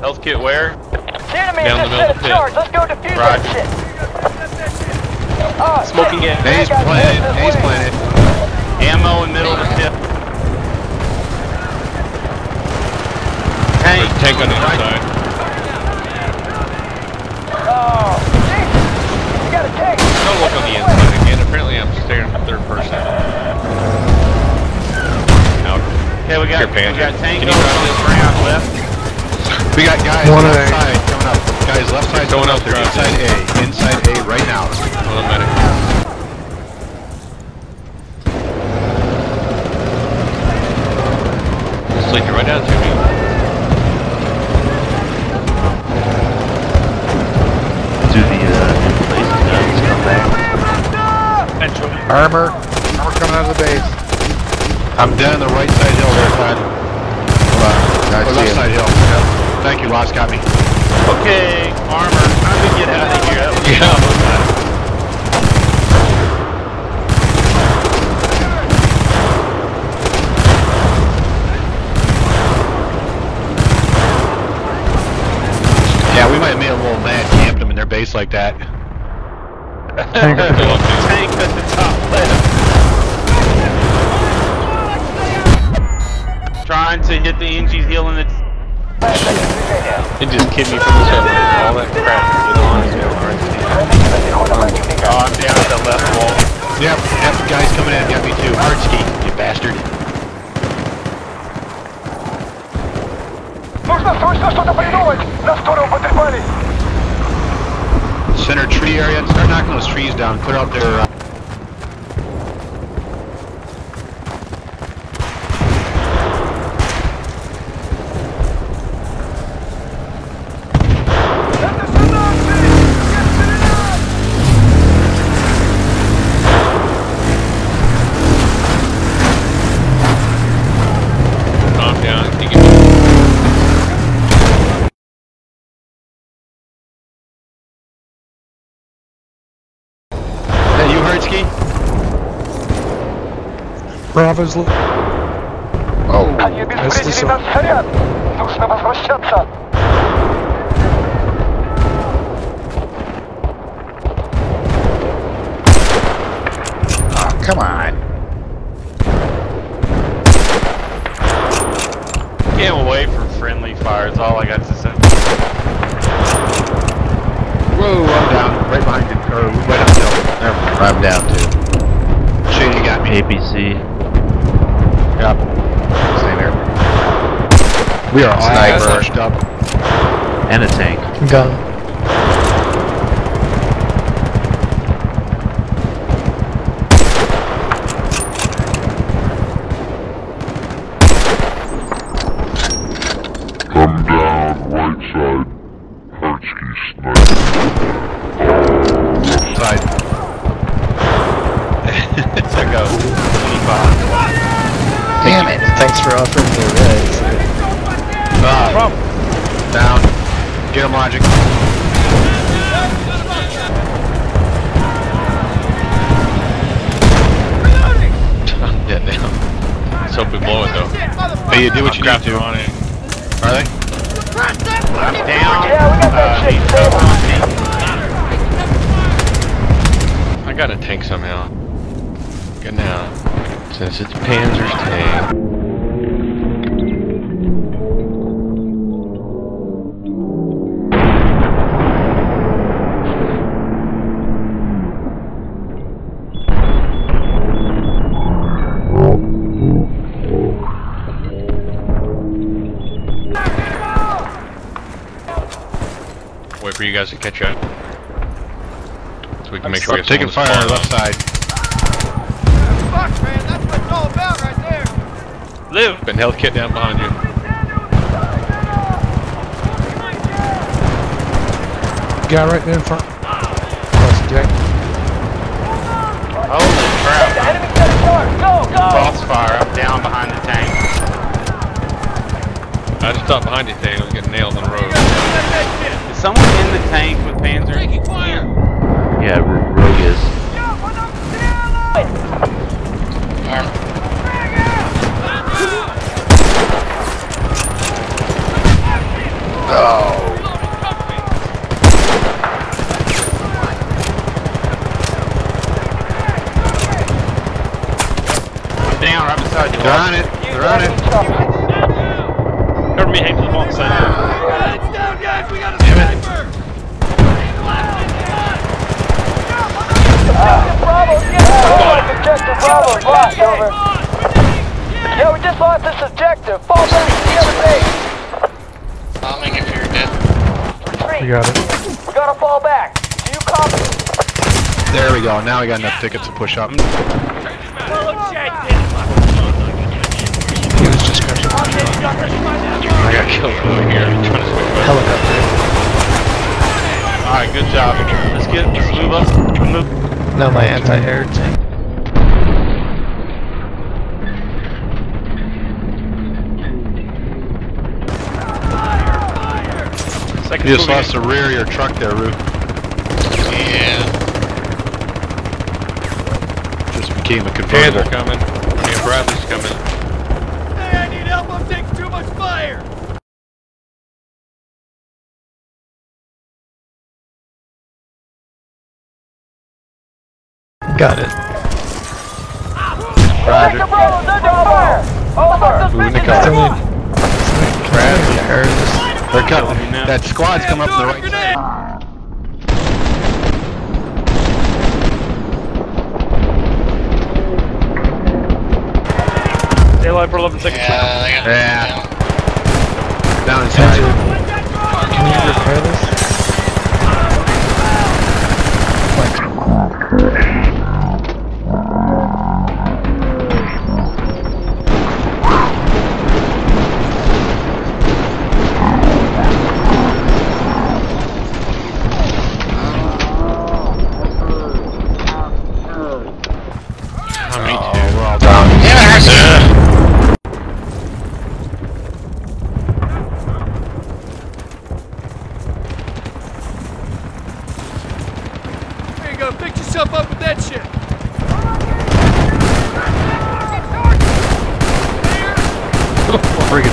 Health kit where? The enemy Down the middle of the pit. charge. Let's go defuse Roger. that shit. Smoking shit. gas. A's planted. this planted. Ammo in middle of the pit. Tank. There's tank on the Right. inside. Oh, Jesus. You got a tank. Don't look on the inside again. Apparently I'm staring from third person. Out. Okay, we got, we got tank over on this? this ground left. We got guys One left side coming up. Guys left side Going coming up up. They're inside A. Inside A right now. Well, I'm medic. Just lead you right down to me. Do the uh, new places guns come back? Armor. Armor coming out of the base. I'm down the right side hill there, Todd. Hold on. I Or see left him. side hill. Yep. Thank you, Ross. Got me. Okay, armor. Time to get out of here. Yeah, Yeah, we might have made a little mad camping them in their base like that. Tank at the Tank at the top left. Trying to hit the NG's healing it. It just kid me from the shovel. All that crap is on Oh, I'm down at the left wall. Yep, yep, guy's coming at me. Got me too. Hartski, you bastard. Center tree area. Start knocking those trees down. Clear out their. Uh, Whiskey. Bravo's... O, Panie Bill, zbrydzili nam Ferjan! Come on. Get away from friendly fire is all I got to say. Whoa, I'm down. Right behind the curve. Right up. Never. I'm down too. Shady got me. APC. Yep. Same here. We are all Sniper. up. And a tank. Gun. Come down, right side. Hartski sniper. Side. Check out 25. Damn it. Thanks for offering me a res. Uh, down. Get him, Logic. yeah, down. Let's hope we blow it though. Hey, you do what you need Crafting to. on it. Are they? I'm down. Yeah, we got that Uh, shit need stable. cover on me. I got a tank somehow. Good now. Since it's Panzer's tank. Guys to catch up. So we can make sure we Up, get taking fire on the left side. Fuck, man, that's what it's all about right there. Live. Been health kit down behind you. Guy right there in front. Plus Jack. Holy oh, The crap. enemy set a charge. Go, go. Crossfire. I'm down behind the tank. I just stopped behind you, tank. I was getting nailed on the road. Is someone in the tank with Panzer? Yeah, R- Rogue is. I'm down right beside you. They're on it. They're on it. Cover me, Hank, to the ball side. Damn it. Bravo, get the Objective Bravo is over. Yeah, we just lost this objective. Fall back to the other base. Bombing if you're dead. Retreat. You got it. We gotta fall back. Do you copy? There we go. Now we got enough tickets to push up. He was just crashing. I got killed over here. trying to switch my Helicopter. Alright, good job. Let's get, let's move up. Move. No, my anti-air tank. Second You just moving. lost the rear of your truck there, Roo. Yeah. Just became a Hands are coming. Yeah, Bradley's coming. Got it. Roger. Objective Bravo's under fire. Over. Moving the Still cover. need. Bradley, terrorists. They're coming. That squad's coming up from the right side. Daylight for 11 seconds. Yeah, they got Yeah. down. Down inside. Can you repair this?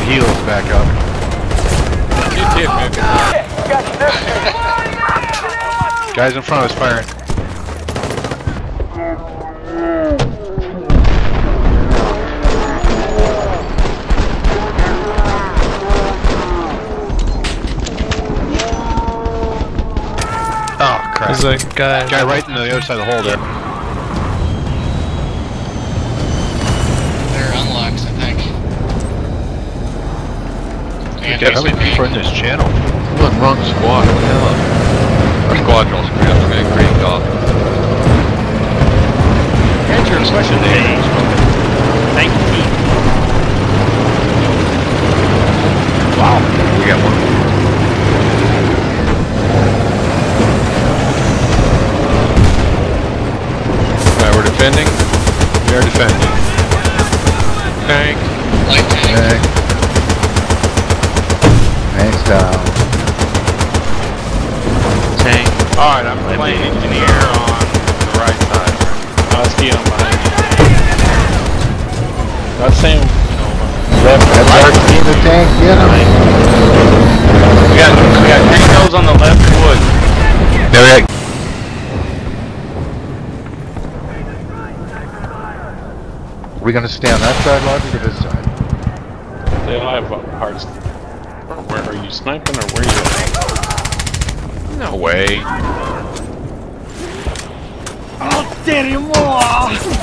Friggin' heels back up. You too, man. We got you this. Guys in front of us firing. Oh crap. There's a guy. Guy right in the other side of the hole there. Yeah, Yeah, how many people are in this channel? I'm on wrong squad. What the hell? Our squad's all screwed up. We're getting creamed off. Answer your question, Dave. Thank you. Wow. We got one. Alright, we're defending. We are defending. Tank. Light tank. Thanks, down. Tank. Alright, I'm playing engineer on the right side. I'll ski on behind you. Not saying, you know, That's our team of tank, get him. we got, we got gringos on the left wood. There we go. we gonna stay on that side, Logic, or this side? They don't have hearts where are you sniping or where are you at? No way. I'll tear him off!